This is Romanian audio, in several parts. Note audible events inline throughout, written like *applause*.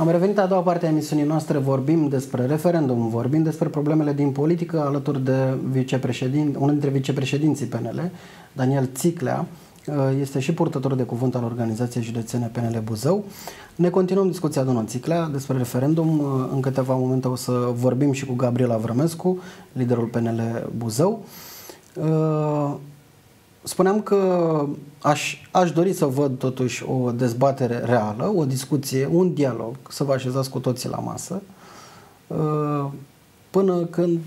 Am revenit a doua parte a emisiunii noastre, vorbim despre referendum, vorbim despre problemele din politică alături de vicepreședin, unul dintre vicepreședinții PNL, Daniel Țiclea, este și purtător de cuvânt al organizației județene PNL Buzău. Ne continuăm discuția, domnul Țiclea, despre referendum. În câteva momente o să vorbim și cu Gabriela Vrămescu, liderul PNL Buzău. Spuneam că aș, aș dori să văd totuși o dezbatere reală, o discuție, un dialog, să vă așezați cu toții la masă, uh, până când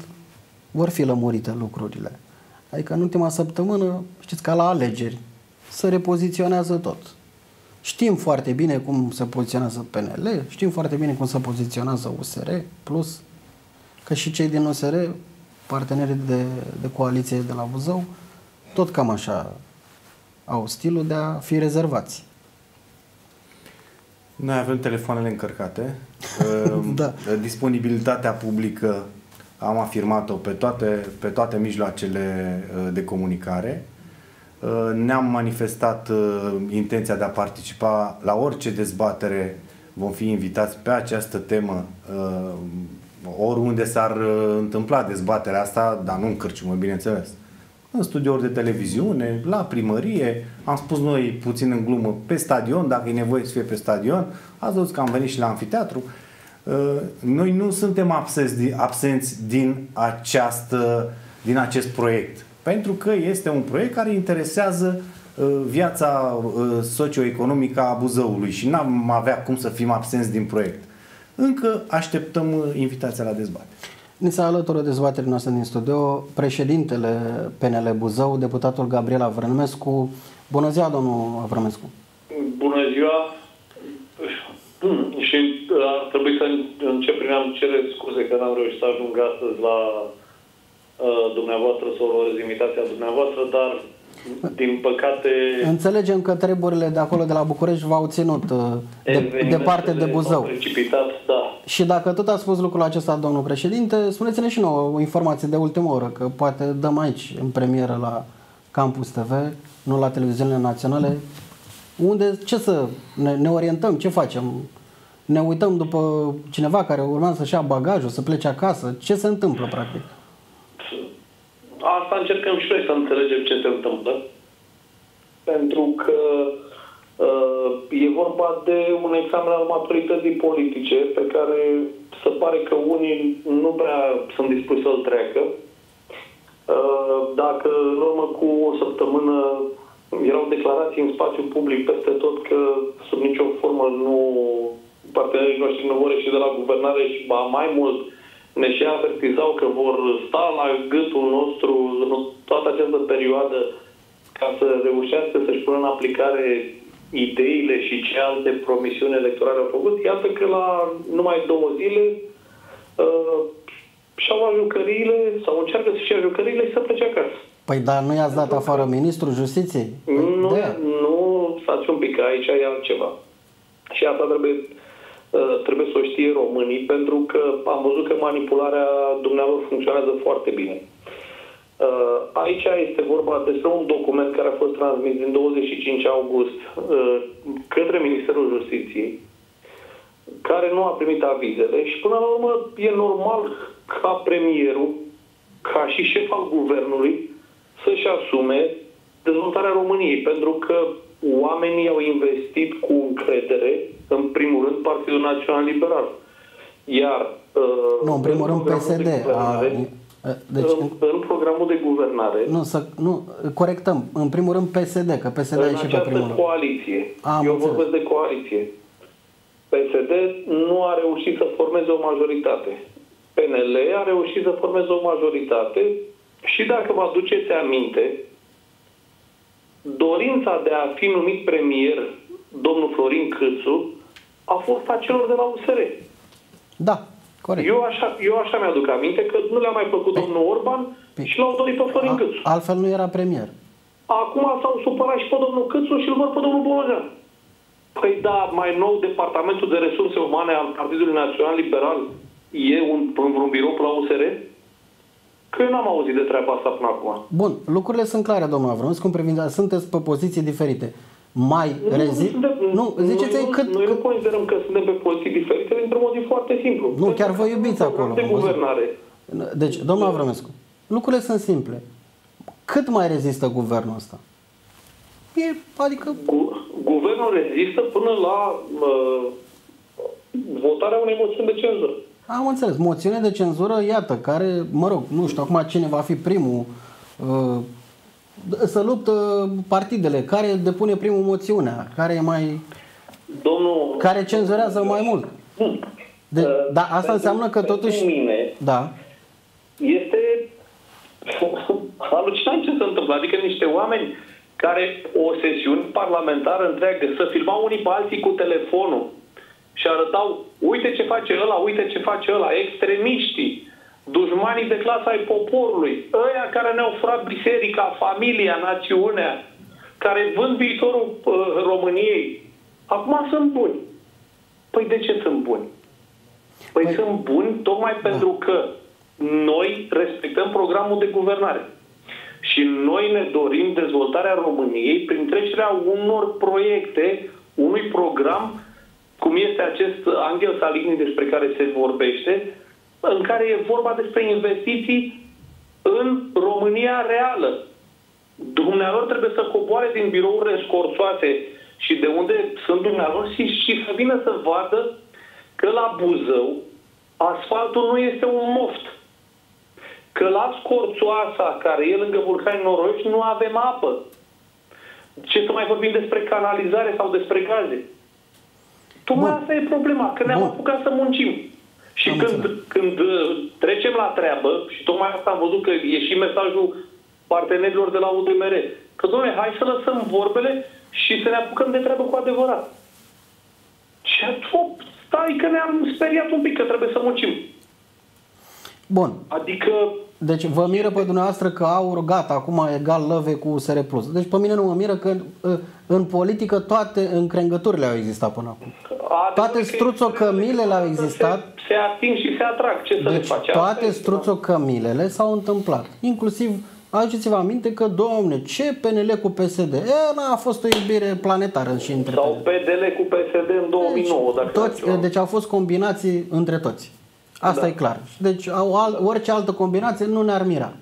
vor fi lămurite lucrurile. Adică în ultima săptămână, știți, ca la alegeri, se repoziționează tot. Știm foarte bine cum se poziționează PNL, știm foarte bine cum se poziționează USR, plus că și cei din USR, partenerii de, de coaliție de la Buzău, tot cam așa au stilul de a fi rezervați. Noi avem telefoanele încărcate. *laughs* da. Disponibilitatea publică am afirmat-o pe toate, pe toate mijloacele uh, de comunicare. Uh, ne-am manifestat uh, intenția de a participa la orice dezbatere. Vom fi invitați pe această temă oriunde s-ar întâmpla dezbaterea asta, dar nu în cârciumă, bineînțeles în studiouri de televiziune, la primărie, am spus noi puțin în glumă, pe stadion, dacă e nevoie să fie pe stadion, ați văzut că am venit și la anfiteatru. Uh, noi nu suntem absenți, absenți din, această, din acest proiect, pentru că este un proiect care interesează uh, viața uh, socioeconomică a Buzăului și n-am avea cum să fim absenți din proiect. Încă așteptăm invitația la dezbatere. Ni se alătură dezbaterea noastră din studio președintele PNL Buzău, deputatul Gabriela Vrămescu. Bună ziua, domnul Vrămescu! Bună ziua! Și ar trebui să încep prin a-mi cere scuze că n-am reușit să ajung astăzi la uh, dumneavoastră să urmăresc invitația dumneavoastră, dar din păcate... Înțelegem că treburile de acolo, de la București, v-au ținut uh, de, departe de Buzău. Precipitat, da. Și dacă tot a spus lucrul acesta, domnul președinte, spuneți-ne și nouă o informație de ultimă oră, că poate dăm aici, în premieră, la Campus TV, nu la televiziunile naționale, unde, ce să ne, ne orientăm, ce facem? Ne uităm după cineva care urmează să-și ia bagajul, să plece acasă, ce se întâmplă, practic? Asta încercăm și noi să înțelegem ce se întâmplă. Pentru că uh, e vorba de un examen al maturității politice pe care se pare că unii nu prea sunt dispuși să-l treacă. Uh, dacă în urmă cu o săptămână erau declarații în spațiu public peste tot că sub nicio formă nu partenerii noștri nu vor ieși de la guvernare și ba mai mult ne și avertizau că vor sta la gâtul nostru în toată această perioadă ca să reușească să-și pună în aplicare ideile și ce alte promisiuni electorale au făcut. Iată că la numai două zile uh, și-au luat jucăriile sau încearcă să-și ia jucăriile și să plece acasă. Păi dar nu i-ați dat afară ministrul justiției? Nu, de nu, stați un pic, aici e altceva. Și asta trebuie Uh, trebuie să o știe românii, pentru că am văzut că manipularea dumneavoastră funcționează foarte bine. Uh, aici este vorba despre un document care a fost transmis din 25 august uh, către Ministerul Justiției, care nu a primit avizele și până la urmă e normal ca premierul, ca și șef al guvernului, să-și asume dezvoltarea României, pentru că oamenii au investit cu încredere în primul rând, Partidul Național Liberal. Iar... Uh, nu, în primul rând PSD. A, deci, în, în programul de guvernare... Nu, să, nu, corectăm. În primul rând PSD, că PSD în e și pe primul rând. coaliție. Am Eu înțeles. vorbesc de coaliție. PSD nu a reușit să formeze o majoritate. PNL a reușit să formeze o majoritate și dacă vă aduceți aminte, dorința de a fi numit premier domnul Florin Câțu a fost a celor de la USR. Da, corect. Eu așa, eu așa mi-aduc aminte că nu le-a mai plăcut pe... domnul Orban pe... și l-au dorit pe Florin Câțu. Altfel nu era premier. Acum s-au supărat și pe domnul Câțu și îl vor pe domnul Bolojan. Păi da, mai nou, Departamentul de Resurse Umane al Partidului Național Liberal e un, în vreun birou la USR? Că eu n-am auzit de treaba asta până acum. Bun, lucrurile sunt clare, domnul Avramescu, cum privind, sunteți pe poziții diferite. Mai Nu, rezist... suntem- Nu, ziceți noi, cât... Noi nu cât... considerăm că suntem pe poziții diferite dintr-un motiv foarte simplu. Nu, chiar Pentru vă că iubiți avem un acolo, program De am văzut. guvernare. Deci, domnul Avramescu, lucrurile sunt simple. Cât mai rezistă guvernul ăsta? E, adică, Gu- Guvernul rezistă până la uh, votarea unei moțiuni de cenzură. am înțeles, moțiune de cenzură, iată, care, mă rog, nu știu acum cine va fi primul, uh, să luptă partidele, care depune primul moțiunea, care e mai, Domnul... care cenzurează mai mult. Bun. De, Uh, dar asta pentru- înseamnă că pentru totuși, mine da, este *laughs* alucinant ce se întâmplă. Adică niște oameni care o sesiune parlamentară întreagă să filmau unii pe alții cu telefonul și arătau, uite ce face ăla, uite ce face ăla, extremiștii, dușmanii de clasa ai poporului, ăia care ne-au furat biserica, familia, națiunea, care vând viitorul uh, României. Acum sunt buni. Păi de ce sunt buni? Păi, Păi- sunt buni tocmai pentru că noi respectăm programul de guvernare. Și noi ne dorim dezvoltarea României prin trecerea unor proiecte, unui program, cum este acest Angel Salini despre care se vorbește, în care e vorba despre investiții în România reală. Dumnealor trebuie să coboare din birourile scorțoase și de unde sunt dumnealor și, și să vină să vadă că la Buzău asfaltul nu este un moft. Că la Scorțoasa, care e lângă Vulcani Noroși, nu avem apă. Ce să mai vorbim despre canalizare sau despre gaze? Tocmai Bun. asta e problema, că ne-am Bun. apucat să muncim. Și Am când, înțeles. când uh, trecem la treabă, și tocmai asta am văzut că e și mesajul partenerilor de la UDMR, că, domnule, hai să lăsăm vorbele și să ne apucăm de treabă cu adevărat. Și atunci, stai că ne-am speriat un pic că trebuie să muncim. bun. Adică, Deci vă miră pe dumneavoastră că aur gata, acum egal lăve cu USR+. Deci pe mine nu mă miră că uh, în politică toate încrengăturile au existat până acum. Adevărul Toate că struțocămilele au se- existat. Se, ating și se atrag. Ce să le Deci faci? toate Asta e- struțocămilele s-au întâmplat. Inclusiv, aduceți-vă aminte că, domne, ce PNL cu PSD? E, na, a fost o iubire planetară și între Sau PDL cu PSD în 2009, dacă toți, facem. deci au fost combinații între toți. Asta Da. e clar. Deci au al, orice altă combinație nu ne-ar mira.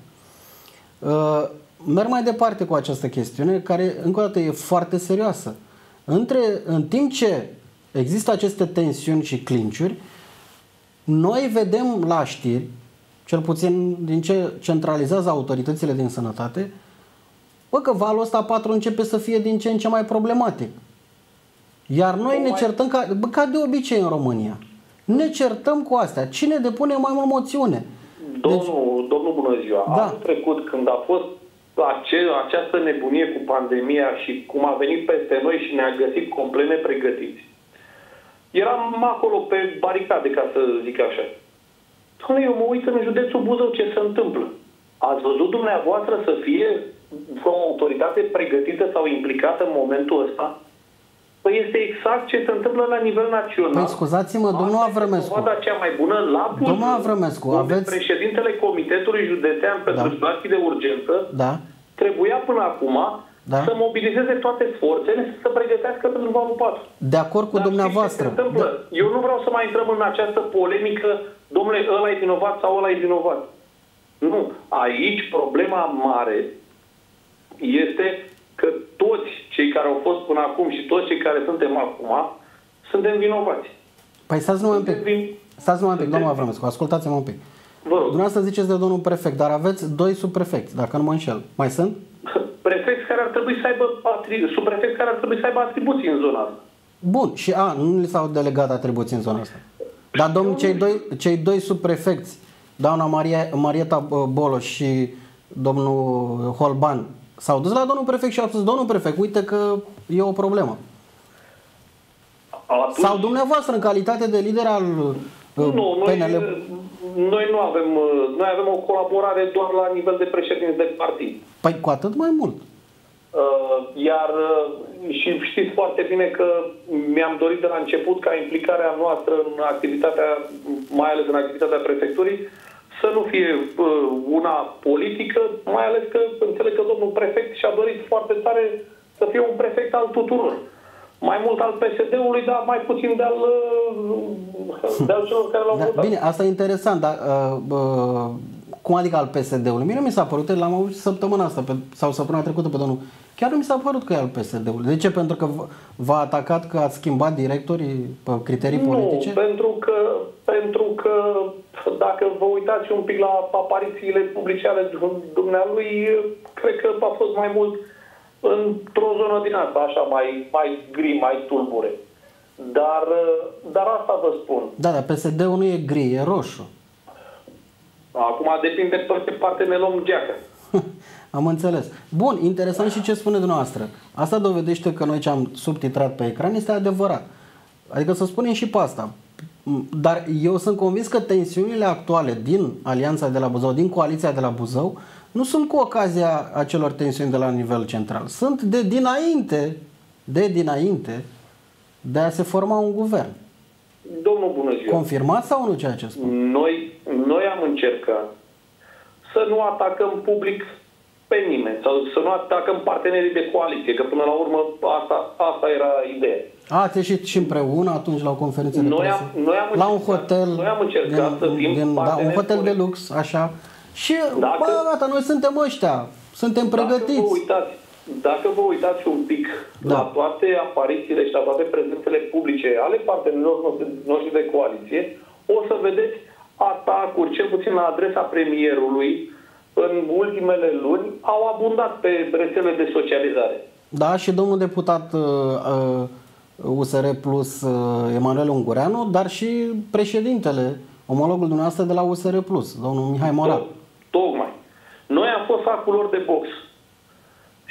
Uh, merg mai departe cu această chestiune, care încă o dată e foarte serioasă. Între, în timp ce există aceste tensiuni și clinciuri, noi vedem la știri, cel puțin din ce centralizează autoritățile din sănătate, bă, că valul ăsta 4 începe să fie din ce în ce mai problematic. Iar noi ne Tocmai- certăm ca, bă, ca de obicei în România. Ne certăm cu astea. Cine depune mai mult moțiune? Domnul, domnul bună ziua, Da. anul trecut când a fost ace, această nebunie cu pandemia și cum a venit peste noi și ne-a găsit complet nepregătiți, eram acolo pe baricade, ca să zic așa. Doamne, eu mă uit în județul Buzău ce se întâmplă. Ați văzut dumneavoastră să fie o autoritate pregătită sau implicată în momentul ăsta? Păi este exact ce se întâmplă la nivel național. Păi scuzați-mă, domnul Asta este Avrămescu. dovada cea mai bună la Buzău. Domnul Avrămescu, unde aveți- președintele Comitetului Județean pentru Da. situații de urgență Da? trebuia până acum Da. să mobilizeze toate forțele și să se pregătească pentru valul 4. De acord cu Dar dumneavoastră. știți ce se întâmplă? Eu nu vreau să mai intrăm în această polemică, domnule, ăla e vinovat sau ăla e vinovat. Nu. Aici problema mare este că toți cei care au fost până acum și toți cei care suntem acum suntem vinovați. Păi stați numai un pic. Suntem vin- Stați numai un pic, Suntem- domnul Avrămescu, ascultați-mă un pic. Vă rog. Dumneavoastră ziceți de domnul prefect, dar aveți doi subprefecți, dacă nu mă înșel. Mai sunt? Prefecți care ar trebui să aibă atri- subprefecți care ar trebui să aibă atribuții în zona asta. Bun, și a, nu li s-au delegat atribuții în zona asta. Dar domnul, cei doi, cei doi subprefecți, doamna Maria, Marieta bă, Boloș și domnul Holban, s-au dus la domnul prefect și au spus, domnul prefect, uite că e o problemă. Atunci, Sau dumneavoastră, în calitate de lider al uh, nu, noi, PNL, noi nu avem, uh, noi avem o colaborare doar la nivel de președinți de partid. păi cu atât mai mult. Uh, Iar uh, și știți foarte bine că mi-am dorit de la început ca implicarea noastră în activitatea, mai ales în activitatea prefecturii, să nu fie uh, una politică, mai ales că înțeleg că domnul prefect și-a dorit foarte tare să fie un prefect al tuturor. Mai mult al PSD-ului, dar mai puțin de al, uh, de al celor care l-au Da, votat. bine, asta e interesant, dar uh, uh, cum adică al PSD-ului? Mie nu mi s-a părut, l-am auzit săptămâna asta pe, sau săptămâna trecută pe domnul. Chiar nu mi s-a părut că e al PSD-ului. De ce? Pentru că v- v-a atacat că ați schimbat directorii pe criterii politice? Nu, pentru că, pentru că dacă vă uitați un pic la aparițiile publice ale dum- dumnealui, cred că a fost mai mult într-o zonă din asta, așa, mai, mai gri, mai tulbure. Dar, dar asta vă spun. Da, dar PSD-ul nu e gri, e roșu. Acum depinde pe ce parte ne luăm geacă. *laughs* Am înțeles. Bun, interesant și ce spune dumneavoastră. Asta dovedește că noi ce am subtitrat pe ecran este adevărat. Adică să spunem și pe asta. M, Dar eu sunt convins că tensiunile actuale din Alianța de la Buzău, din coaliția de la Buzău, nu sunt cu ocazia acelor tensiuni de la nivel central. Sunt de dinainte, de dinainte, de a se forma un guvern. Domnul bună ziua! Confirmat sau nu ceea ce spun? Noi, noi am încercat să nu atacăm public pe nimeni sau să nu atacăm partenerii de coaliție, că până la urmă asta, asta era ideea. Ați ieșit și împreună atunci la o conferință de Noi presă? am- noi am la un încercat- hotel, noi am încercat să fim da, un parteneri hotel de corect. lux, așa. Și, Dacă- bă, gata, noi suntem ăștia, suntem Dacă vă pregătiți. uitați, dacă vă uitați un pic Da. la toate aparițiile și la toate prezențele publice ale partenerilor noștri- noștri de coaliție, o să vedeți atacuri, cel puțin la adresa premierului, în ultimele luni, au abundat pe rețele de socializare. Da, și domnul deputat uh, uh, USR Plus uh, Emanuel Ungureanu, dar și președintele, omologul dumneavoastră de la USR Plus, domnul Mihai Morat. To- Tocmai. Noi am fost sacul lor de box.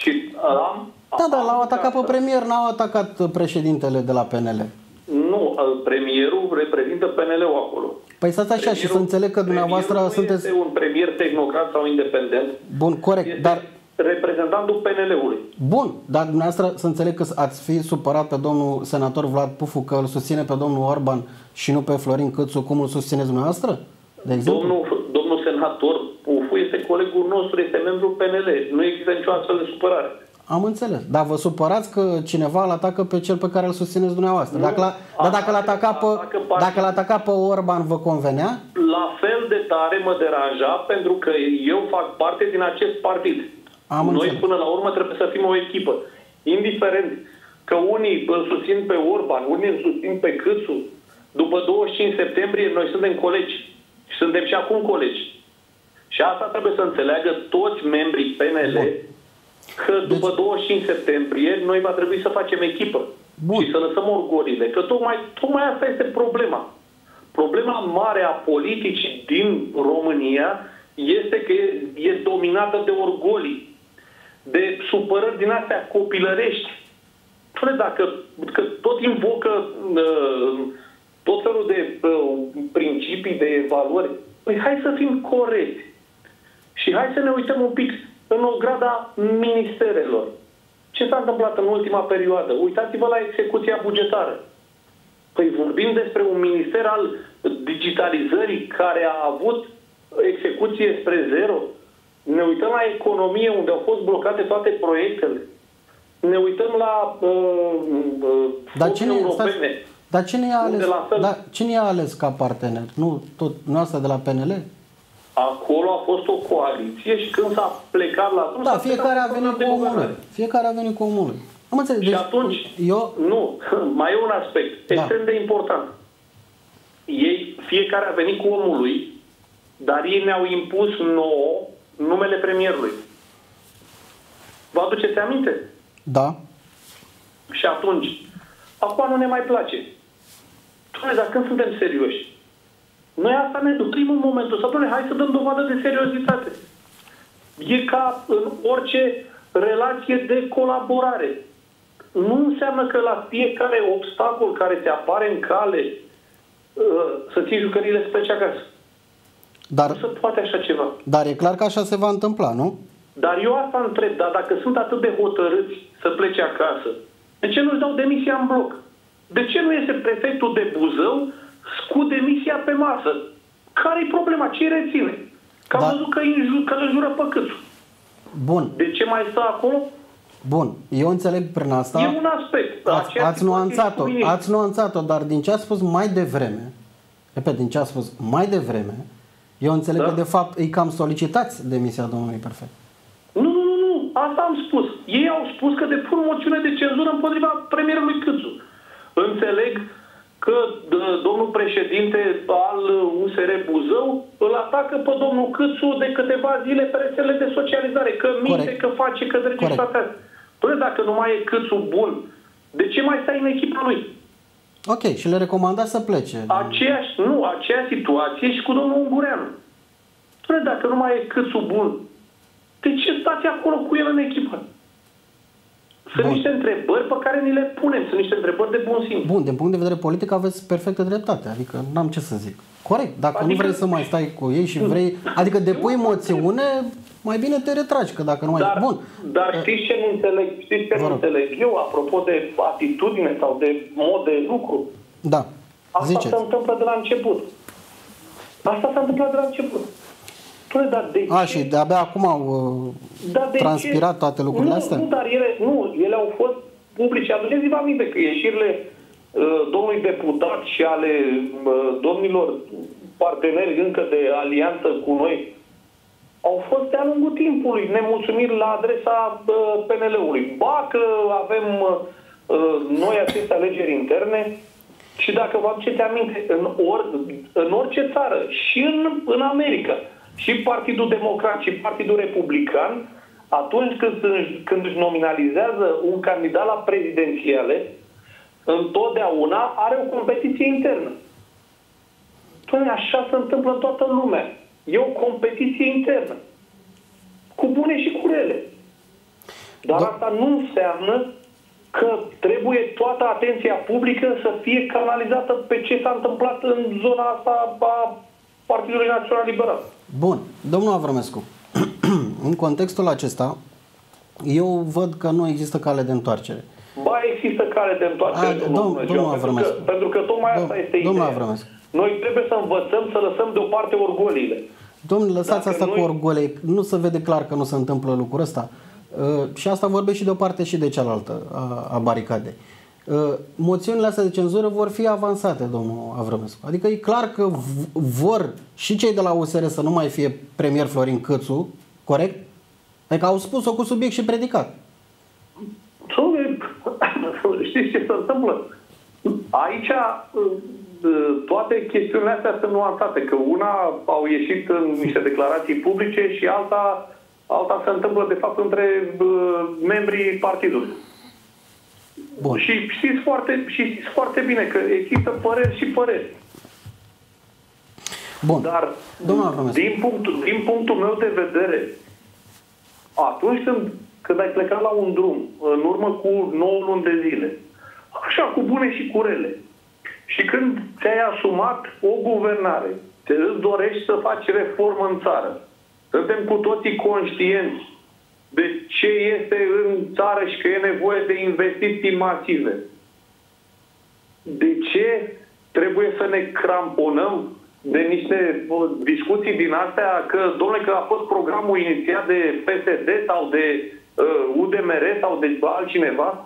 Și am... Da, da, l-au am- atacat pe premier, n-au atacat uh, președintele de la PNL. Nu, al- premierul reprezintă PNL-ul acolo. Păi stați așa și să înțeleg că dumneavoastră premierul nu sunteți... este un premier tehnocrat sau independent. Bun, corect, Este dar reprezentantul PNL-ului. Bun, dar dumneavoastră să înțeleg că ați fi supărat pe domnul senator Vlad Pufu că îl susține pe domnul Orban și nu pe Florin Câțu, cum îl susțineți dumneavoastră? De exemplu? Domnul, domnul senator Pufu este colegul nostru, este membru PNL. Nu există nicio astfel de supărare. Am înțeles. Dar vă supărați că cineva îl atacă pe cel pe care îl susțineți dumneavoastră. Nu. Dacă l-a, dar dacă l-a Atacă- atacat pe, atacă partid. dacă l-a atacat pe Orban, vă convenea? La fel de tare mă deranja pentru că eu fac parte din acest partid. Am Noi înțeles. până la urmă trebuie să fim o echipă. Indiferent că unii îl susțin pe Orban, unii îl susțin pe Câțu, după 25 septembrie noi suntem colegi. Și suntem și acum colegi. Și asta trebuie să înțeleagă toți membrii PNL că după 25 septembrie noi va trebui să facem echipă. Bun. Și să lăsăm orgolile. Că tocmai, tocmai asta este problema. Problema mare a politicii din România este că e, e dominată de orgolii, de supărări din astea copilărești. Spune, dacă că tot invocă uh, tot felul de uh, principii, de valori, păi hai să fim corecți. Și hai să ne uităm un pic în ograda ministerelor. Ce s-a întâmplat în ultima perioadă? Uitați-vă la execuția bugetară. Păi vorbim despre un minister al digitalizării care a avut execuție spre zero. Ne uităm la economie unde au fost blocate toate proiectele. Ne uităm la uh, uh, Dar fonduri cine, europene. stați, dar cine i-a Unde ales, la fel- da, cine i-a ales ca partener? Nu tot noastră de la PNL? Acolo a fost o coaliție și când s-a plecat la drum... Da, s-a fiecare plecat a venit de cu omul guvernare. lui. Fiecare a venit cu omul lui. Am înțeles. Și Deci, atunci, eu, nu, *laughs* mai e un aspect Da. extrem de important. Ei, fiecare a venit cu omul lui, dar ei ne-au impus nouă numele premierului. Vă aduceți aminte? da, Și atunci, acum nu ne mai place. Doamne, dar când suntem serioși? Noi asta ne duprim în momentul ăsta. Doamne, hai să dăm dovadă de seriozitate. E ca în orice relație de colaborare. Nu înseamnă că la fiecare obstacol care ți apare în cale uh, să ții jucăriile să pleci acasă. dar, Nu se poate așa ceva. dar e clar că așa se va întâmpla, nu? Dar eu asta întreb, dar dacă sunt atât de hotărâți să plece acasă, de ce nu-și dau demisia în bloc? De ce nu iese prefectul de Buzău cu demisia pe masă? Care-i problema? Ce reține? Că am Da. văzut că, îi înju- că îl jură pe câțu. Bun. De ce mai stă acolo? Bun, eu înțeleg prin asta. E un aspect. Ați, Aceea ați situație nuanțat-o, cu mine. ați nuanțat-o, dar din ce a spus mai devreme, repet, din ce a spus mai devreme, eu înțeleg Da. că de fapt îi cam solicitați demisia domnului Perfect. Nu, nu, nu, nu, asta am spus. Ei au spus că depun moțiune de cenzură împotriva premierului Câțu. Înțeleg că d- domnul președinte al USR Buzău îl atacă pe domnul Câțu de câteva zile pe rețelele de socializare, că minte, Corect. că face, că drege Corect. și toate astea. Până dacă nu mai e Câțu bun, de ce mai stai în echipa lui? Ok, și le recomanda să plece. Aceeași, nu, aceeași situație și cu domnul Ungureanu. Spune, dacă nu mai e câțul bun, de ce stați acolo cu el în echipă? Sunt Bun. niște întrebări pe care ni le punem, sunt niște întrebări de bun simț. Bun, din punct de vedere politic aveți perfectă dreptate, adică n-am ce să zic. Corect, dacă nu Adică- vrei să mai stai cu ei și vrei, adică depui moțiune, mai bine te retragi, că dacă nu mai... Dar, Bun, dar știți ce nu înțeleg? Știți ce Vă nu rog. înțeleg eu, apropo de atitudine sau de mod de lucru? da, Asta ziceți. se întâmplă de la început. Asta s-a întâmplat de la început. Spune, dar de A, ce? și de-abia acum au uh, Dar de transpirat ce? toate lucrurile nu, astea? Nu, dar ele, nu, ele au fost publice. Aduceți-vă aminte că ieșirile uh, domnului deputat și ale uh, domnilor parteneri încă de alianță cu noi au fost de-a lungul timpului nemulțumiri la adresa uh, PNL-ului. Ba că avem uh, uh, noi aceste alegeri interne și dacă vă aduceți aminte, în, or, în orice țară, și în, în America, și Partidul Democrat și Partidul Republican, atunci când, își- când își nominalizează un candidat la prezidențiale, întotdeauna are o competiție internă. Doamne, așa se întâmplă în toată lumea. E o competiție internă. Cu bune și cu rele. Dar Da. asta nu înseamnă că trebuie toată atenția publică să fie canalizată pe ce s-a întâmplat în zona asta a Partidului Național Liberal. Bun, domnul Avrămescu, *clears throat* în contextul acesta, eu văd că nu există cale de întoarcere. Ba, există cale de întoarcere, A, domnul domn- Bunăziua, domnul pentru, că, Avrămescu. pentru că tocmai asta Dom- este domnul ideea. Avrămescu. Noi trebuie să învățăm să lăsăm deoparte orgoliile. Domnule, lăsați Dacă asta noi- cu orgolei, nu se vede clar că nu se întâmplă lucrul ăsta. Uh, și asta vorbesc și de o parte și de cealaltă a, a baricadei. Uh, moțiunile astea de cenzură vor fi avansate, domnul Avrămescu. Adică e clar că v- vor și cei de la USR să nu mai fie premier Florin Câțu, corect? Adică au spus-o cu subiect și predicat. Dom'le, *coughs* știți ce se întâmplă? Aici uh, toate chestiunile astea sunt nuanțate, că una au ieșit în niște declarații publice și alta, alta se întâmplă de fapt între uh, membrii partidului. Bun. Și știți foarte, și știți foarte bine că există păreri și păreri. Bun. Dar Domnul Avrămescu. din punctul, din punctul meu de vedere, atunci când, când ai plecat la un drum, în urmă cu 9 luni de zile, așa cu bune și cu rele, și când ți-ai asumat o guvernare, te îți dorești să faci reformă în țară, suntem cu toții conștienți de ce este în investiții masive. De ce trebuie să ne cramponăm de niște bă, discuții din astea că, domnule, că a fost programul inițiat de PSD sau de uh, UDMR sau de altcineva?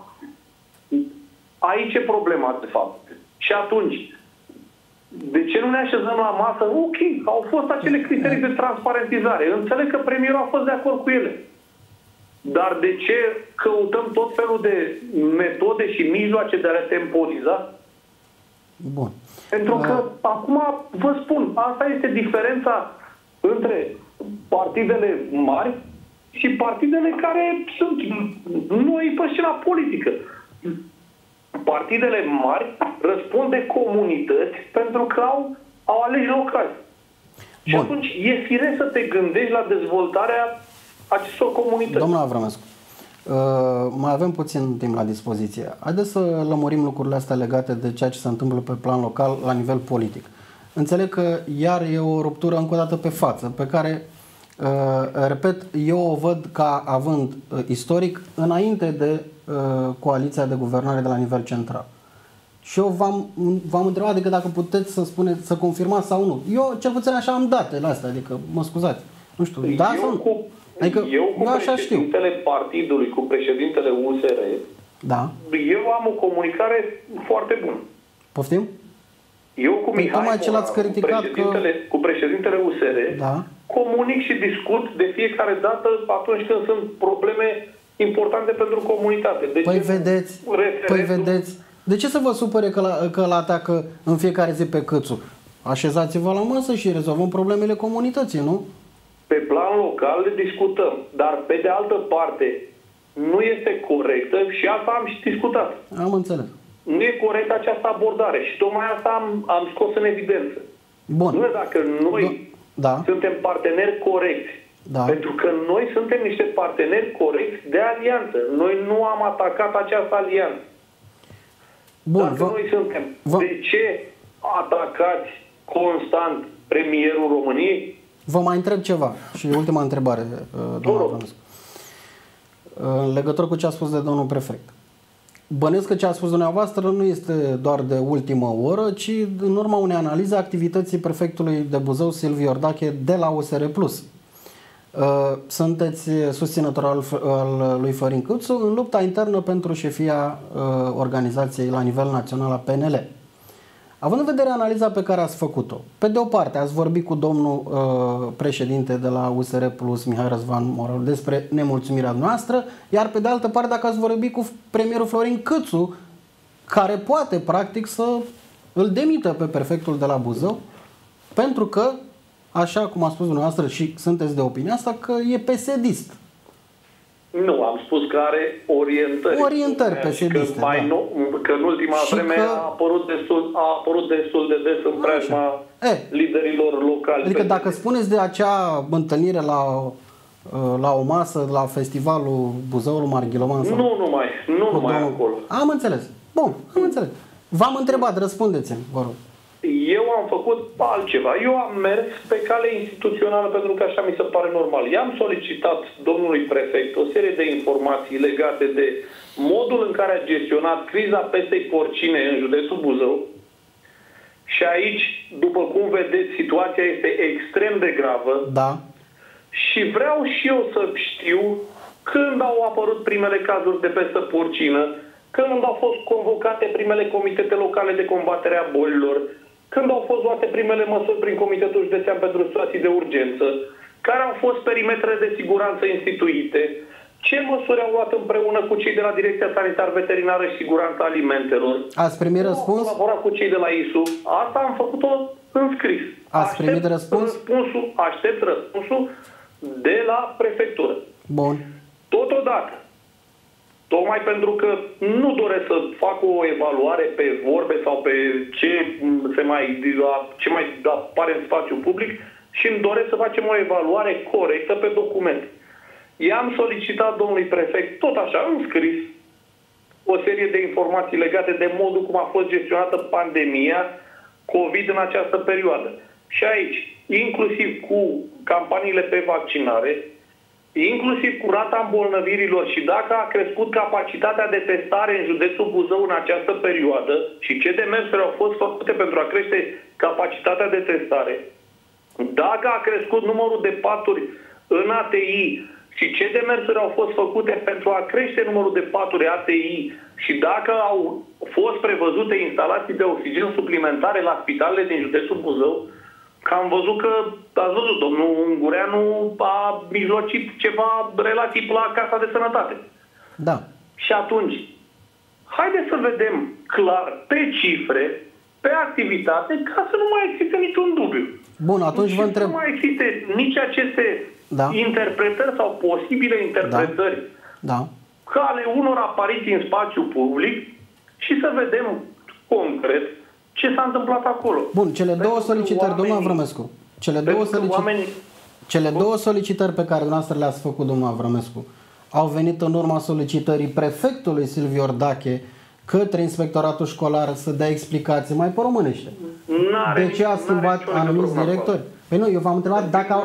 Aici e problema, de fapt. Și atunci, de ce nu ne așezăm la masă? Ok, au fost acele criterii de transparentizare. Înțeleg că premierul a fost de acord cu ele. Dar de ce căutăm tot felul de metode și mijloace de a le temporiza? Bun. Pentru că, acum vă spun, asta este diferența între partidele mari și partidele care sunt noi pe scena politică. Partidele mari răspund de comunități pentru că au, au aleși locali. Și Bun. atunci e firesc să te gândești la dezvoltarea acestor comunități. Domnul Avramescu, uh, mai avem puțin timp la dispoziție. Haideți să lămurim lucrurile astea legate de ceea ce se întâmplă pe plan local la nivel politic. Înțeleg că iar e o ruptură încă o dată pe față, pe care, uh, repet, eu o văd ca având uh, istoric înainte de uh, coaliția de guvernare de la nivel central. Și eu v-am, v-am întrebat adică dacă puteți să spuneți, să confirmați sau nu. Eu cel puțin așa am datele astea, adică mă scuzați. Nu știu, da eu, sau nu? cu, Adică eu cu eu așa știu. președintele partidului, cu președintele USR, Da. eu am o comunicare foarte bună. Poftim? Eu cu Păi Mihai tocmai ce Morar, l-ați cu criticat președintele, cu președintele USR, Da. comunic și discut de fiecare dată atunci când sunt probleme importante pentru comunitate. De Păi ce vedeți, referendum- păi vedeți. De ce să vă supere că, la, că la atacă în fiecare zi pe câțu? Așezați-vă la masă și rezolvăm problemele comunității, nu? Pe plan local le discutăm, dar pe de altă parte nu este corectă și asta am și discutat. Am înțeles. Nu e corectă această abordare și tocmai asta am, am scos în evidență. Bun. Nu dacă noi Da. suntem parteneri corecți, Da. pentru că noi suntem niște parteneri corecți de alianță. Noi nu am atacat această alianță. Bun, Dacă vă, noi suntem, vă- de ce atacați constant premierul României? Vă mai întreb ceva și ultima întrebare, uh, domnul rog. Avramescu. În legătură cu ce a spus de domnul prefect. Bănesc că ce a spus dumneavoastră nu este doar de ultimă oră, ci în urma unei analize a activității prefectului de Buzău, Silviu Iordache, de la USR+. Uh, Sunteți susținător al, al lui Florin Câțu în lupta internă pentru șefia uh, organizației la nivel național a PNL. Având în vedere analiza pe care ați făcut-o, pe de o parte ați vorbit cu domnul uh, președinte de la USR Plus, Mihai Răzvan Moral, despre nemulțumirea noastră, iar pe de altă parte dacă ați vorbit cu premierul Florin Câțu, care poate practic să îl demită pe prefectul de la Buzău, pentru că, așa cum a spus dumneavoastră și sunteți de opinia asta, că e pesedist. Nu, am spus că are orientări. Orientări Și pesimiste, Că, mai da. nou, că în ultima Și vreme că- a, apărut destul, a apărut destul de des în preajma E. liderilor locali. Adică Pe- dacă spuneți de acea întâlnire la, uh, la o masă, la festivalul Buzăului Marghiloman sau Nu numai, nu cu numai domnul- acolo. Am înțeles. Bun, am înțeles. V-am întrebat, răspundeți-mi, vă rog. Eu am făcut altceva. Eu am mers pe cale instituțională pentru că așa mi se pare normal. I-am solicitat domnului prefect o serie de informații legate de modul în care a gestionat criza pestei porcine în județul Buzău. Și aici, după cum vedeți, situația este extrem de gravă. Da, Și vreau și eu să știu când au apărut primele cazuri de pestă porcină, când au fost convocate primele comitete locale de combatere a bolilor, când au fost luate primele măsuri prin Comitetul Județean pentru Situații de Urgență, care au fost perimetrele de siguranță instituite, ce măsuri au luat împreună cu cei de la Direcția Sanitar Veterinară și Siguranța Alimentelor. ați primit Au răspuns? colaborat cu cei de la ISU. Asta am făcut-o în scris. Ați primit răspuns? Răspunsul, aștept răspunsul de la prefectură. Bun. Totodată, tocmai pentru că nu doresc să fac o evaluare pe vorbe sau pe ce m, se mai, ce mai apare în spațiu public și îmi doresc să facem o evaluare corectă pe document. I-am solicitat domnului prefect, tot așa, în scris, o serie de informații legate de modul cum a fost gestionată pandemia COVID în această perioadă. Și aici, inclusiv cu campaniile pe vaccinare, inclusiv cu rata îmbolnăvirilor și dacă a crescut capacitatea de testare în județul Buzău în această perioadă și ce demersuri au fost făcute pentru a crește capacitatea de testare, dacă a crescut numărul de paturi în ATI și ce demersuri au fost făcute pentru a crește numărul de paturi ATI și dacă au fost prevăzute instalații de oxigen suplimentare la spitalele din județul Buzău, că am văzut că, ați văzut, domnul Ungureanu a mijlocit ceva relații la Casa de Sănătate. Da. Și atunci, haideți să vedem clar pe cifre, pe activitate, ca să nu mai existe niciun dubiu. Bun, atunci Și vă să întreb. Nu mai existe nici aceste Da. interpretări sau posibile interpretări Da. ca ale unor apariții în spațiu public și să vedem concret ce s-a întâmplat acolo. Bun, cele Pentru două că solicitări, domnul oamenii- Avrămescu. Cele pentru două, că solicitări, oamenii- cele două solicitări pe care dumneavoastră le-ați făcut, domnul Avrămescu, au venit în urma solicitării prefectului Silviu Ordache către inspectoratul școlar să dea explicații mai pe românește. N-are De ce a nici- n-are schimbat nicio legătură anumiți cu asta. directori? Păi nu, eu v-am întrebat dacă au...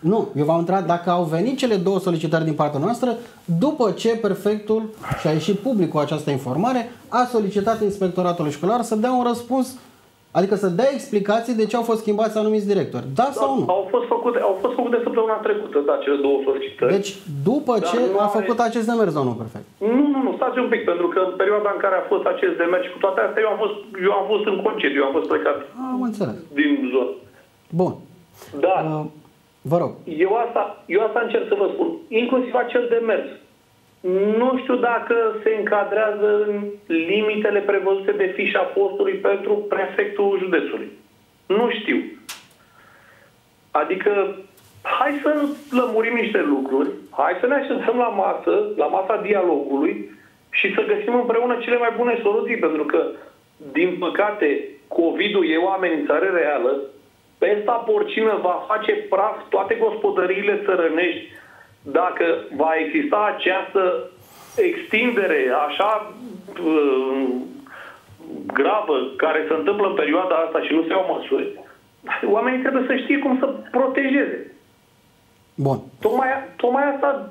Nu, eu v-am întrebat dacă au venit cele două solicitări din partea noastră după ce prefectul, și a ieșit public cu această informare, a solicitat inspectoratului școlar să dea un răspuns Adică să dea explicații de ce au fost schimbați anumiți directori. Da, Da, sau nu? Au fost făcute, au fost făcute săptămâna trecută, da, cele două solicitări. Deci, după Dar ce nu a are- făcut acest demers, domnul prefect. Nu, nu, nu, stați un pic, pentru că în perioada în care a fost acest demers și cu toate astea, eu am fost, eu am fost în concediu, eu am fost plecat Am înțeles. din zonă. Bun. Dar Uh, vă rog. eu asta, eu asta încerc să vă spun, inclusiv acel demers. Nu știu dacă se încadrează în limitele prevăzute de fișa postului pentru prefectul județului. Nu știu. Adică, hai să lămurim niște lucruri, hai să ne așezăm la masă, la masa dialogului și să găsim împreună cele mai bune soluții, pentru că, din păcate, COVID-ul e o amenințare reală, pesta porcină va face praf toate gospodăriile țărănești dacă va exista această extindere așa uh, gravă care se întâmplă în perioada asta și nu se iau măsuri, oamenii trebuie să știe cum să protejeze. Bun. Tocmai, tocmai asta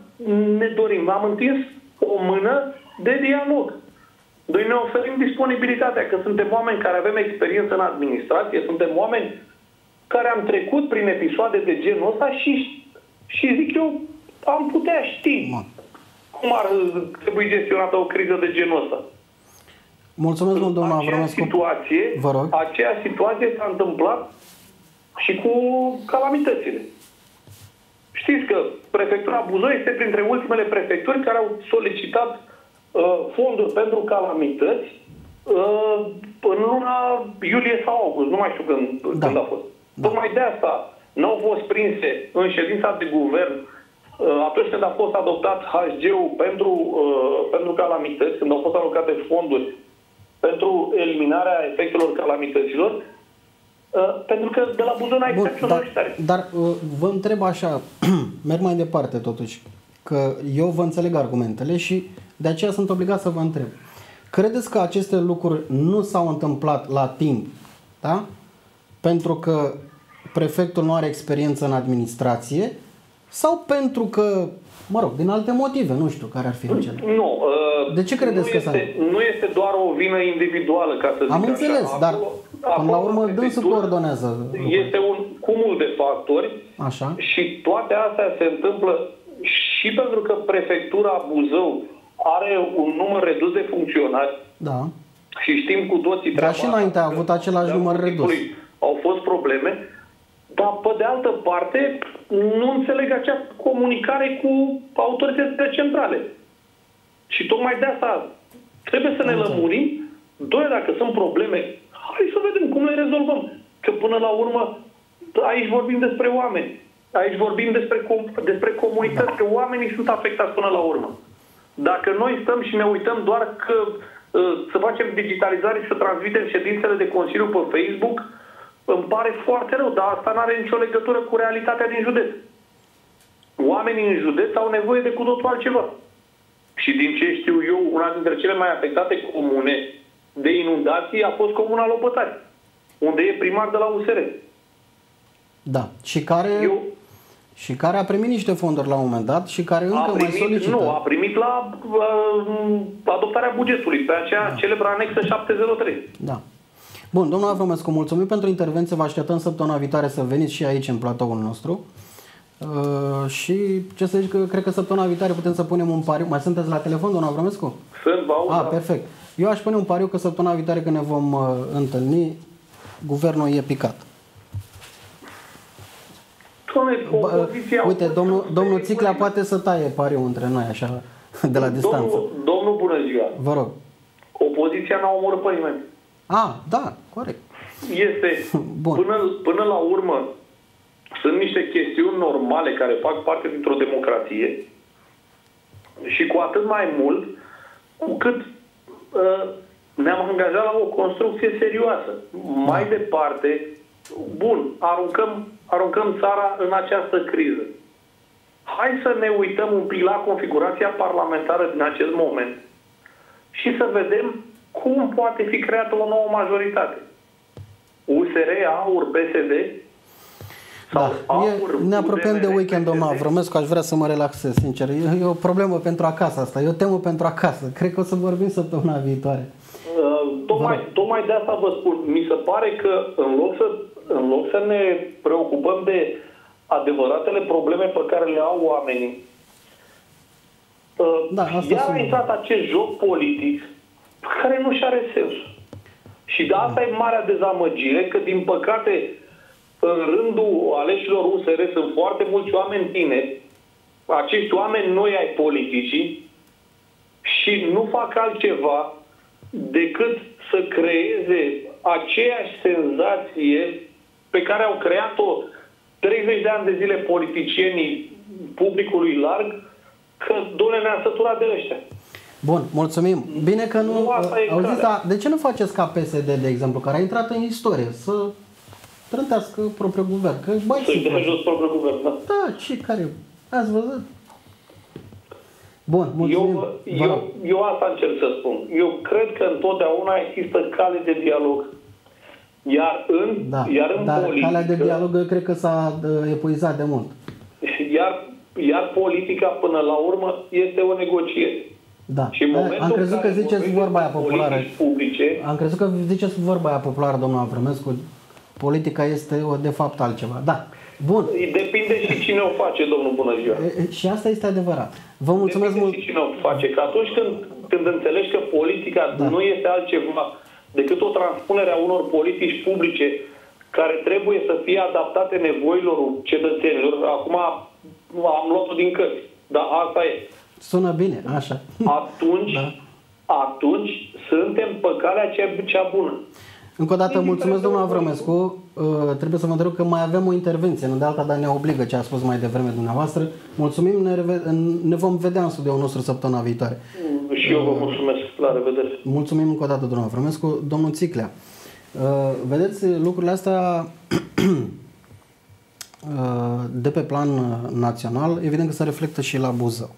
ne dorim. Am întins o mână de dialog. Noi ne oferim disponibilitatea, că suntem oameni care avem experiență în administrație, suntem oameni care am trecut prin episoade de genul ăsta și, și zic eu, am putea ști Bun. cum ar trebui gestionată o criză de genul ăsta. Mulțumesc mult, domnul Aceeași Avramescu. situație, Vă rog. aceeași situație s-a întâmplat și cu calamitățile. Știți că prefectura Buzău este printre ultimele prefecturi care au solicitat uh, fonduri pentru calamități uh, în luna iulie sau august, nu mai știu când, Da. când a fost. Da. Tocmai de asta nu au fost prinse în ședința de guvern uh, atunci când a fost adoptat HG-ul pentru, uh, pentru calamități, când au fost alocate fonduri pentru eliminarea efectelor calamităților, uh, pentru că de la Buzău n-ai Bun, excepție dar, dar... dar uh, vă întreb așa, *clears throat* merg mai departe totuși, că eu vă înțeleg argumentele și de aceea sunt obligat să vă întreb. Credeți că aceste lucruri nu s-au întâmplat la timp, da? Pentru că prefectul nu are experiență în administrație sau pentru că, mă rog, din alte motive, nu știu care ar fi cele. Nu. uh, De ce credeți nu că s-a- este, Nu este doar o vină individuală, ca să zic Am așa. înțeles, dar până la urmă dânsul prefectura coordonează. Este un cumul de factori Așa? și toate astea se întâmplă și pentru că prefectura Buzău are un număr redus de funcționari Da. și știm cu toții treaba și înainte a asta, avut că același de-a număr lungul redus. timpului Au fost probleme, dar pe de altă parte nu înțeleg acea comunicare cu autoritățile centrale. Și tocmai de asta trebuie să ne lămurim. Doi, dacă sunt probleme, hai să vedem cum le rezolvăm. Că până la urmă, aici vorbim despre oameni. Aici vorbim despre, com- despre comunități, că oamenii sunt afectați până la urmă. Dacă noi stăm și ne uităm doar că uh, să facem digitalizare și să transmitem ședințele de Consiliu pe Facebook, îmi pare foarte rău, dar asta nu are nicio legătură cu realitatea din județ. Oamenii în județ au nevoie de cu totul altceva. Și din ce știu eu, una dintre cele mai afectate comune de inundații a fost comuna Lopătari, unde e primar de la USR. Da. Și care, Eu și care a primit niște fonduri la un moment dat și care încă a mai primit, solicită. nu, a primit la uh, adoptarea bugetului, pe aceea da. celebră anexă 703. Da. Bun, domnul Avromescu, mulțumim pentru intervenție. Vă așteptăm săptămâna viitoare să veniți și aici în platoul nostru. Uh, și ce să zic, că cred că săptămâna viitoare putem să punem un pariu. Mai sunteți la telefon, domnul Avromescu? Sunt, vă aud, Ah, da. perfect. Eu aș pune un pariu că săptămâna viitoare când ne vom uh, întâlni, guvernul e picat. Doamne, Bă, opoziția... uite, domnul, domnul Țiclea poate să taie pariu între noi, așa, de la distanță. Domnul, domnul, bună ziua. Vă rog. Opoziția n-a omorât pe nimeni. Ah, da, corect. Este, *laughs* Bun. până, până la urmă, sunt niște chestiuni normale care fac parte dintr-o democrație și cu atât mai mult cu cât uh, ne-am angajat la o construcție serioasă. Mai departe, bun, aruncăm, aruncăm țara în această criză. Hai să ne uităm un pic la configurația parlamentară din acest moment și să vedem cum poate fi creată o nouă majoritate. USR, AUR, PSD Da, sau e, AUR, ne apropiem de UDMR, weekend, domnul PSD. Avromescu, aș vrea să mă relaxez, sincer. E, e o problemă pentru acasă asta, e o temă pentru acasă. Cred că o să vorbim săptămâna viitoare. Uh, tocmai, tocmai de asta vă spun. Mi se pare că în loc să, în loc să ne preocupăm de adevăratele probleme pe care le au oamenii, uh, Da, asta iar a sunt. intrat acest joc politic care nu și are sens. Și de asta e marea dezamăgire că, din păcate, în rândul aleșilor USR sunt foarte mulți oameni tineri, acești oameni noi ai politicii, și nu fac altceva decât să creeze aceeași senzație pe care au creat-o 30 de ani de zile politicienii publicului larg, că, doamne, ne-a săturat de ăștia. Bun, mulțumim. Bine că nu... Nu, asta e auziți, calea. da, de ce nu faceți ca PSD, de exemplu, care a intrat în istorie, să trântească propriul guvern? Că mai Să-și dea simplu. jos propriul guvern. Da. Da, ce care... Ați văzut? Bun, mulțumim. Eu, Vă rog. eu, eu asta încerc să spun. Eu cred că întotdeauna există cale de dialog. Iar în, Da, iar în dar politică, calea de dialog eu cred că s-a uh, epuizat de mult. Iar, iar politica, până la urmă, este o negociere. Da. Și în Eh, momentul Am în crezut că care ziceți vorbim vorba aia de populară. politici publice, Am crezut că ziceți vorba aia populară, domnul Avrămescu. Politica este o, de fapt altceva. Da. Bun. depinde și cine o face, domnul Bună ziua. E, e, Și asta este adevărat. Vă mulțumesc Depinde mult. și cine o face. Că atunci când, când înțelegi că politica Da. nu este altceva decât o transpunere a unor politici publice care trebuie să fie adaptate nevoilor cetățenilor. Acum am luat-o din cărți, dar asta e. Sună bine, așa. Atunci, Da. atunci suntem pe calea cea, cea bună. Încă o dată Indiferent mulțumesc, de domnul unde Avrămescu. Uh, trebuie să vă întreb că mai avem o intervenție, nu de alta, dar ne obligă ce a spus mai devreme dumneavoastră. Mulțumim, ne, reve- ne vom vedea în studioul nostru săptămâna viitoare. Și eu vă mulțumesc. La revedere. Mulțumim încă o dată, domnul Avrămescu. Domnul Țiclea, uh, vedeți lucrurile astea *clears throat* uh, de pe plan uh, național, evident că se reflectă și la Buzău.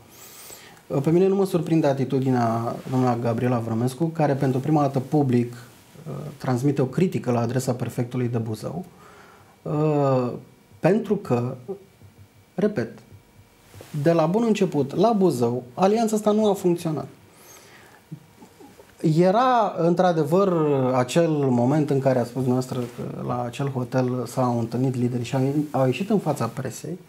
Uh, Pe mine nu mă surprinde atitudinea domnului Gabriela Vrămescu, care pentru prima dată public uh, transmite o critică la adresa prefectului de Buzău, uh, pentru că, repet, de la bun început, la Buzău, alianța asta nu a funcționat. Era într-adevăr acel moment în care a spus noastră că la acel hotel s-au întâlnit liderii și au, au ieșit în fața presei,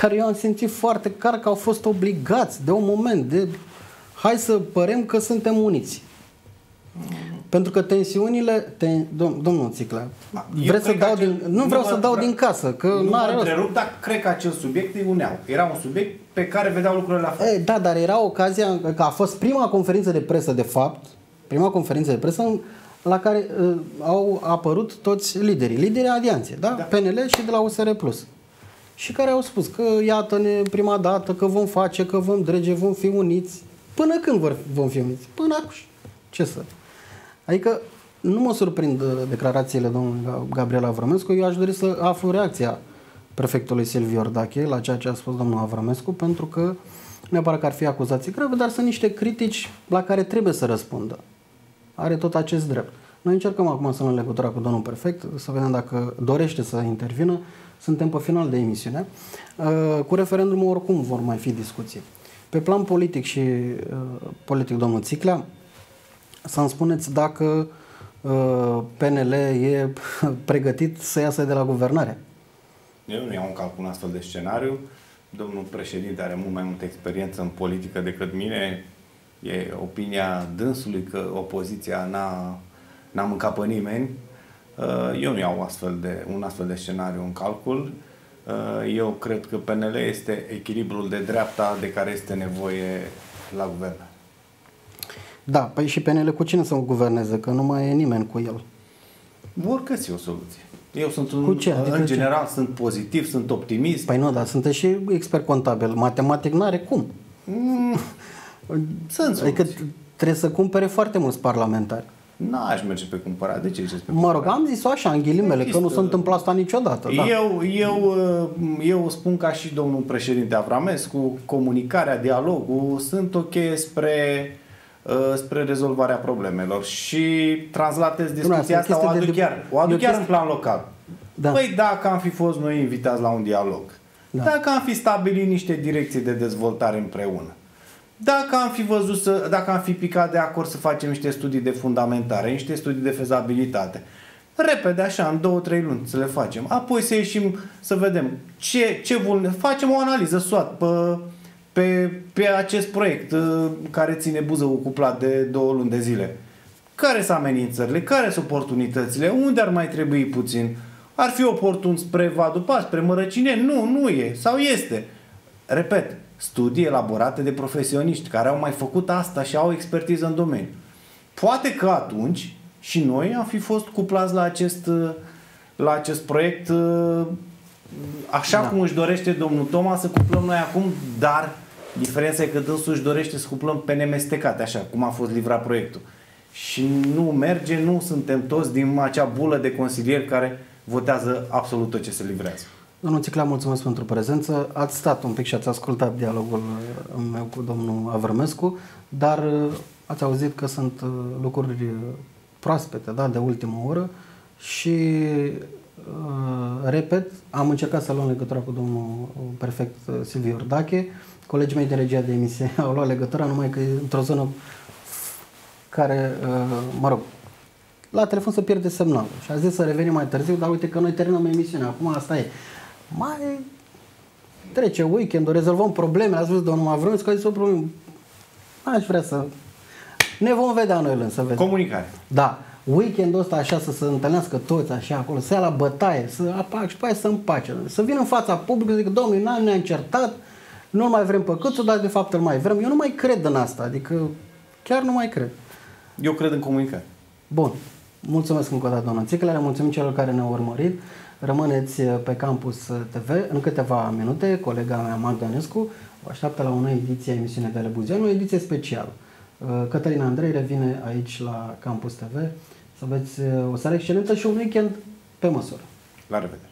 dar eu am simțit foarte clar că au fost obligați de un moment de hai să părem că suntem uniți. Pentru că tensiunile, ten, dom, domnul Țiclea, Eu vreți să cred că dau acel- din, nu vreau vă- să dau vreau- din casă, că nu nu are mă rost. întrerup, dar cred că acel subiect îi uneau. Era un subiect pe care vedeau lucrurile la fel. E, da, dar era ocazia că a fost prima conferință de presă, de fapt, prima conferință de presă în- la care uh, au apărut toți liderii, liderii alianței, da? Da. PNL și de la USR+. Și care au spus că iată-ne prima dată, că vom face, că vom drege, vom fi uniți. Până când vor, vom fi uniți? Până acum. Ce să... Adică nu mă surprind uh, declarațiile domnului Ga- Gabriel Avramescu, eu aș dori să aflu reacția prefectului Silviu Ordache la ceea ce a spus domnul Avramescu, pentru că nu neapărat că ar fi acuzații grave, dar sunt niște critici la care trebuie să răspundă. Are tot acest drept. Noi încercăm acum să ne legătura cu domnul prefect, să vedem dacă dorește să intervină. Suntem pe final de emisiune. Uh, Cu referendumul oricum vor mai fi discuții. Pe plan politic și uh, politic, domnul Țiclea, să-mi spuneți dacă uh, PNL e *laughs* pregătit să iasă de la guvernare. Eu nu iau în calcul un astfel de scenariu. Domnul președinte are mult mai multă experiență în politică decât mine. E opinia dânsului că opoziția n-a, n-a mâncat pe nimeni. Uh, Eu nu iau astfel de, un astfel de scenariu în calcul. Uh, Eu cred că PNL este echilibrul de dreapta de care este nevoie la guvern. Da, păi și PNL cu cine să guverneze? Că nu mai e nimeni cu el. Vor găsi o soluție. Eu sunt un, Cu ce? Adică în ce? general sunt pozitiv, sunt optimist. Păi nu, dar sunteți și expert contabil. Matematic n-are cum. Sunt Adică soluții. trebuie să cumpere foarte mulți parlamentari. N-aș merge pe cumpărat. De ce ziceți pe Mă rog, cumpărat? am zis-o așa, în ghilimele, că nu Există. se întâmplă asta niciodată. Da. Eu, eu, eu spun ca și domnul președinte Avramescu, comunicarea, dialogul sunt o cheie spre, uh, spre rezolvarea problemelor și translatez Dumneavoastră, discuția asta, o chestie de aduc de- chiar, o e o aduc chiar în chestie- plan local. Da. Păi dacă am fi fost noi invitați la un dialog, Da. dacă am fi stabilit niște direcții de dezvoltare împreună, Dacă am fi văzut să, dacă am fi picat de acord să facem niște studii de fundamentare, niște studii de fezabilitate, repede, așa, în două, trei luni să le facem. Apoi să ieșim să vedem ce, ce vulne... Facem o analiză SWOT pe, pe, pe acest proiect uh, care ține Buzăul cuplat de două luni de zile. Care sunt amenințările? Care sunt oportunitățile? Unde ar mai trebui puțin? Ar fi oportun spre Vadupa, spre Mărăcine? Nu, nu e. Sau este. Repet, studii elaborate de profesioniști care au mai făcut asta și au expertiză în domeniu. Poate că atunci și noi am fi fost cuplați la acest, la acest proiect așa da. cum își dorește domnul Toma să cuplăm noi acum, dar diferența e că dânsul își dorește să cuplăm pe nemestecate, așa cum a fost livrat proiectul. Și nu merge, nu suntem toți din acea bulă de consilieri care votează absolut tot ce se livrează. Domnul Țicla, mulțumesc pentru prezență. Ați stat un pic și ați ascultat dialogul uh, meu cu domnul Avrămescu, dar uh, ați auzit că sunt uh, lucruri proaspete, da, de ultimă oră și repet, am încercat să luăm legătura cu domnul prefect Silviu Ordache. Colegii mei de regia de emisie *laughs* au luat legătura, numai că e într-o zonă care, mă rog, la telefon să pierde semnalul. Și a zis să revenim mai târziu, dar uite că noi terminăm emisiunea. Acum asta e mai trece weekendul, rezolvăm probleme, a spus domnul Mavronscu, a zis o problemă. Aș vrea să... Ne vom vedea noi lâns, să vedem. Comunicare. Da. Weekendul ăsta așa să se întâlnească toți așa acolo, să ia la bătaie, să apac și pe să împace. Să vină în fața publicului, zic, domnule, n-am ne-a încertat, nu mai vrem pe câțul, dar de fapt îl mai vrem. Eu nu mai cred în asta, adică chiar nu mai cred. Eu cred în comunicare. Bun. Mulțumesc încă o dată, doamna Țiclere, mulțumim celor care ne-au urmărit. Rămâneți uh, pe Campus uh, TV. În câteva minute, colega mea Magda Nescu vă așteaptă la o nouă ediție a emisiunii Telebuzian, o ediție specială. Uh, Cătălina Andrei revine aici la Campus TV. Să aveți o seară excelentă și un weekend pe măsură. La revedere!